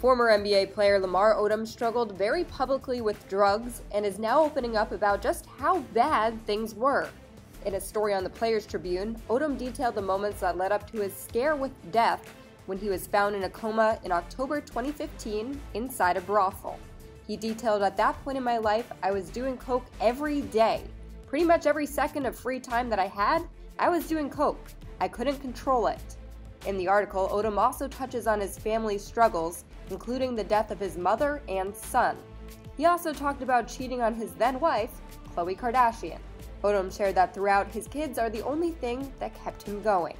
Former NBA player Lamar Odom struggled very publicly with drugs and is now opening up about just how bad things were. In a story on the Players Tribune, Odom detailed the moments that led up to his scare with death when he was found in a coma in October 2015 inside a brothel. He detailed at that point in my life, I was doing coke every day. Pretty much every second of free time that I had, I was doing coke. I couldn't control it. In the article, Odom also touches on his family's struggles, including the death of his mother and son. He also talked about cheating on his then wife, Khloe Kardashian. Odom shared that throughout, his kids are the only thing that kept him going.